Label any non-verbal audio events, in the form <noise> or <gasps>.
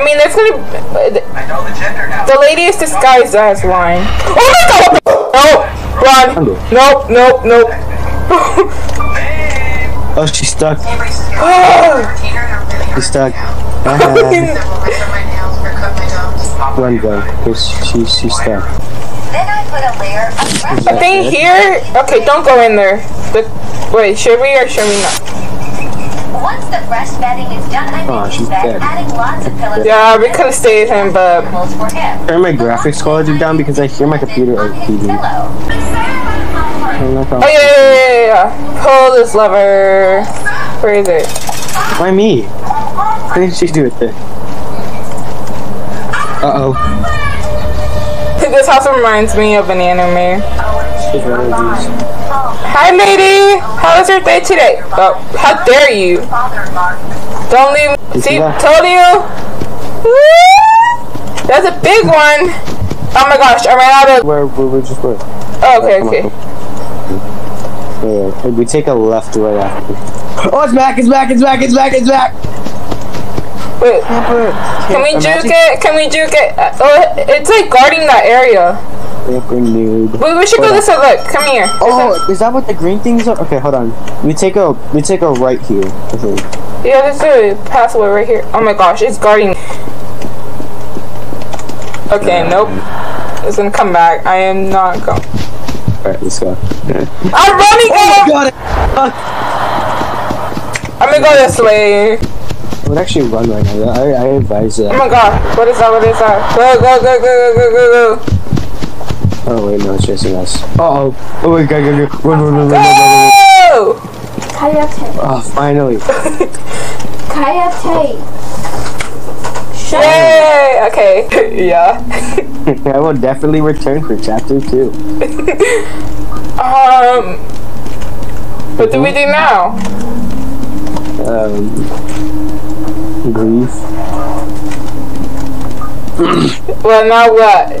I mean, there's gonna. I know the gender now. The lady is disguised as wine. Oh my god! Nope! Run! Nope, nope, nope. Oh, she's stuck. Oh. She's <gasps> stuck. Ah, run, go. Cause she, she's stuck. Then I put a layer of I think here. Okay, don't go in there. The, wait, should we or should we not? Once the breastfeeding is done, I Aw, make she's his dead. adding lots of pillows Yeah, we could have stayed with him, but clothes. Turn my graphics quality down because I hear my computer On his overheating. pillow. Oh yeah, yeah, yeah, yeah, yeah. Pull this lever. Where is it? Why me? What did she do with it? Uh oh. This house reminds me of an anime. She's one of these. Hi, lady. How was your day today? Oh, how dare you? Don't leave. Me. See, told you. Woo! That's a big one. Oh my gosh, I ran out of. Where, where, where just where? Oh, okay, okay. Yeah, we take a left right after. Oh, it's back! It's back! It's back! It's back! It's back! Wait, can we juke it? Can we juke it? Uh, Oh, it's like guarding that area. Renewed. Wait, we should go Hold this way. Look, come here. Oh, there's Oh, is that what the green things are? Okay, hold on. We take a we take a right here. Okay. a- yeah, there's a passway right here. Oh my gosh, it's guarding. Okay, nope. It's gonna come back. I am not going. Alright, let's go. <laughs> I'm running oh, out. Got it! I'm gonna go this way. I would actually run right now. I, I advise uh, Oh my god, what is that? What is that? Go, go, go, go, go, go, go, go. Oh wait, no, it's chasing us. Uh oh. Oh wait, go, go, go. Run, run, run, run, run, run, run. Go! Kayate. Oh, finally. <laughs> Kayate. Yay! Okay, <laughs> yeah. <laughs> I will definitely return for chapter two. Um, what do we do now? Um, grief. Well, now what?